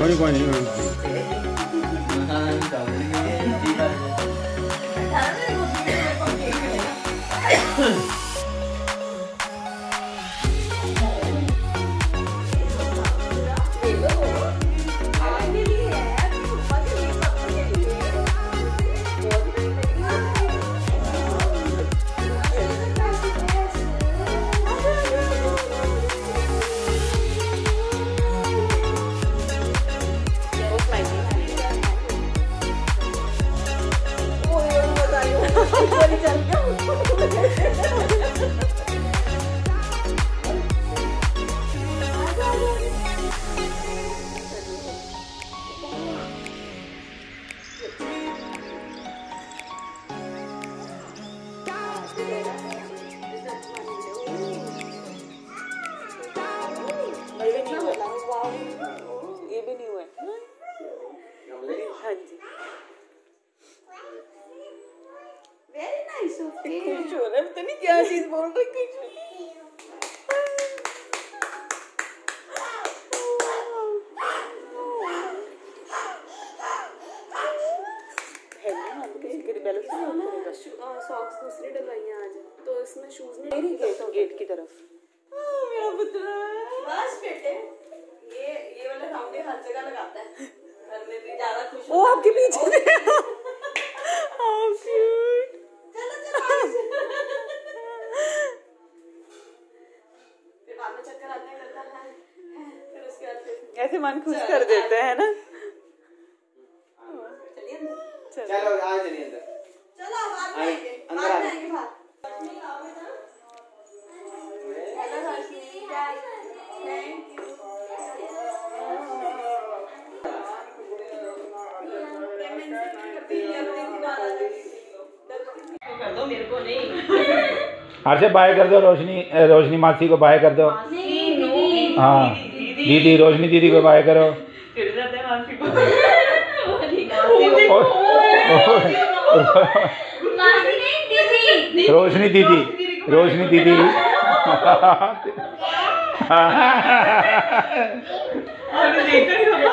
Happy birthday कोई कोई नहीं खुश हो। रहा है पता नहीं क्या चीज़ बोल रही सॉक्स दूसरी डलवाइयाँ आज। तो इसमें शूज़ में मेरी गेट गेट की तरफ़। बस बेटे ये ये वाला फाउंडेशन हर जगह लगाता है। घर में भी ज़्यादा खुश वो आपके पीछे थे How cute. चलो चलो आगे से। फिर बाद में चक्कर आते हैं करता है फिर उसके बाद फिर ऐसे मन खुश कर देते हैं ना? चलो। आ चलिए अंदर। चलो। आएँगे। बाहर हर्षे बाय कर दो रोशनी रोशनी मासी को बाय कर दो। हाँ। दीदी रोशनी दीदी को बाय करो। फिर जाते हैं माफ़ी को। ओ- मासी नहीं दीदी। रोशनी दीदी रोशनी दीदी। ही होगा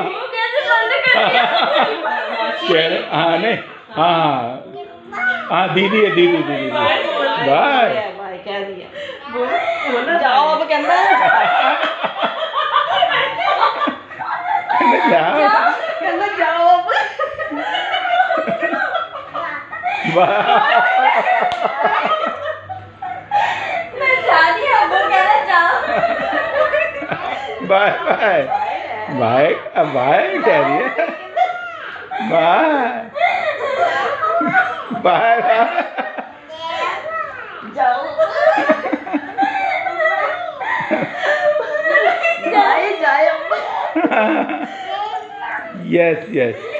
वो कैसे बंद कर दिया? कह रहे हाँ नहीं हाँ हाँ दीदी है दीदी दीदी बाय। बाय कह दिया। बोल। जाओ अब कहना। कहना जाओ। अब। मैं जा रही हूँ वो कह जाओ। Bye bye. बाय अब बाय कह रही है। बाय। Bye bye. जाए जाए यस यस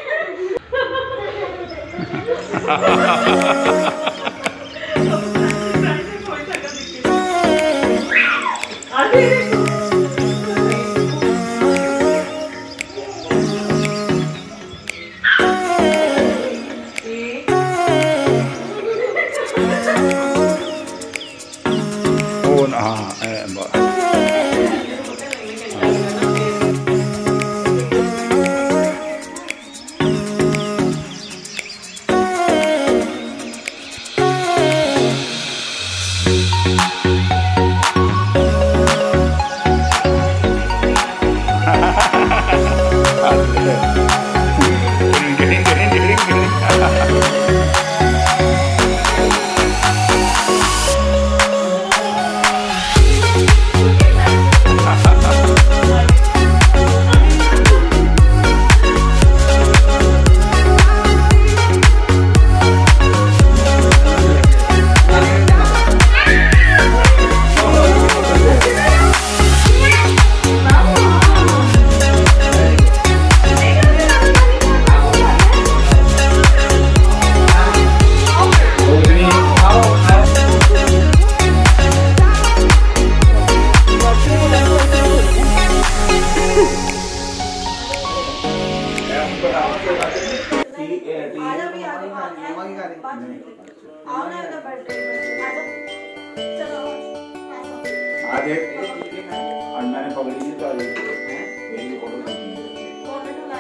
आज एक और मैंने पकड़ी थी तो आज एक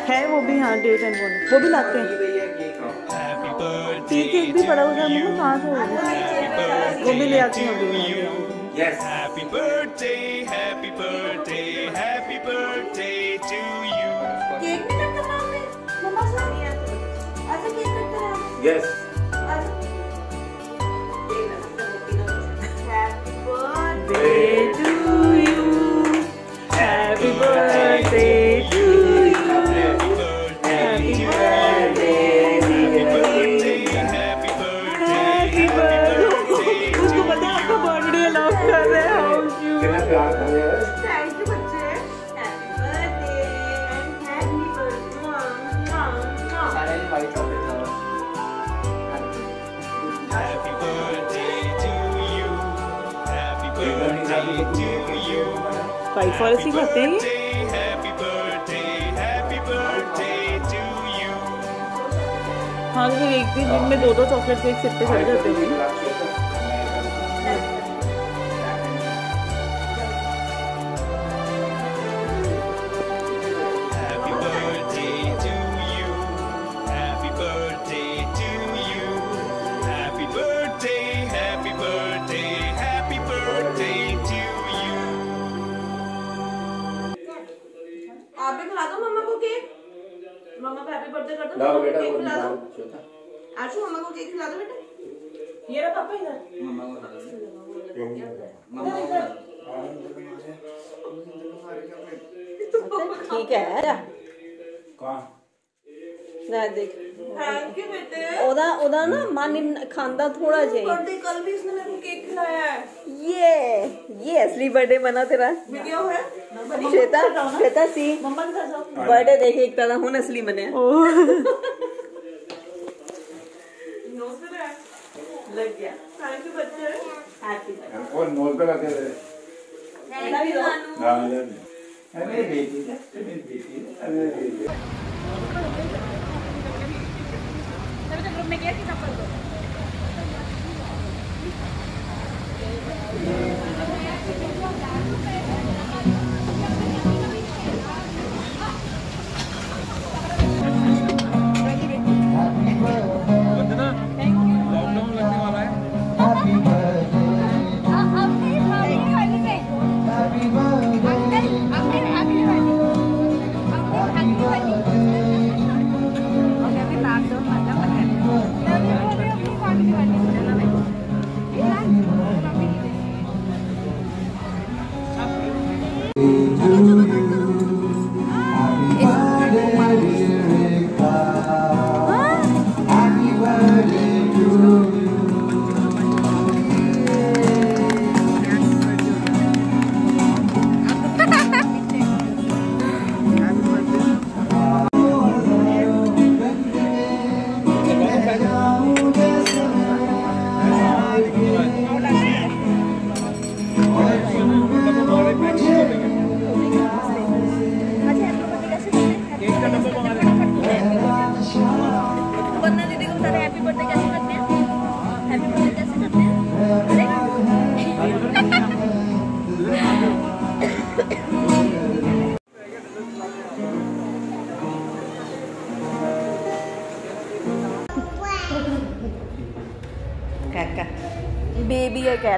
है। वो भी हाँ डेट एंड बोल वो भी लाते हैं। टी केक भी पड़ा हुआ है मम्मा कहाँ से होगा वो भी ले आती हूँ। अभी मैं। Yes Happy birthday, happy birthday, happy birthday to you. Cake भी कट करना हमने मम्मा से? केक करा yes birthday, happy birthday to हैं हाँ तो एक दिन में दो दो चॉकलेट केक सिर पे चढ़ जाते हैं। छोटा मम्मा को केक खिला दो बेटा। ये रहा पापा इधर। मम्मा को खा दो। मम्मा को खा ठीक है कौन? ना देख। थैंक यू बेटे। ओदा ओदा ना मन इन- खांदा थोड़ा जे बर्थडे कल भी इसने मेरे को केक खिलाया है। ये ये असली बर्थडे बना तेरा। वीडियो है। श्वेता श्वेता सी। मम्मा के साथ जाओ। बर्थडे देखे एक तरह हुन असली बने। लग गया थैंक यू बच्चे हैप्पी और नोट पे लगे थे नानू हाँ यार अरे बेटी मेरी बेटी अरे बेटी वरना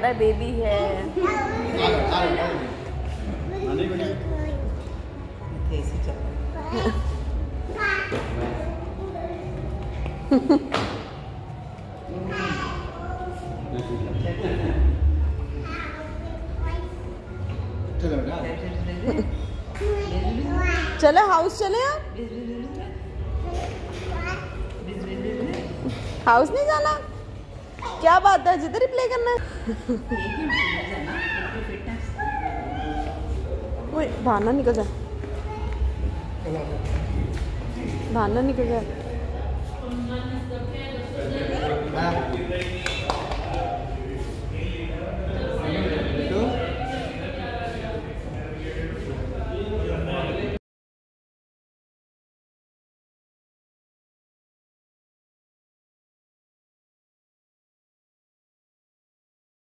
कह बेबी है। चले हाउस चले आप? हाउस नहीं जाना? क्या बात है, जिधर ही प्ले करना है। ओए निकल जाए बाहर ना निकल जा।